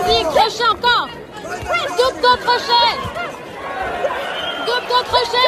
Vas-y, crochet encore. Double crochet. Double crochet,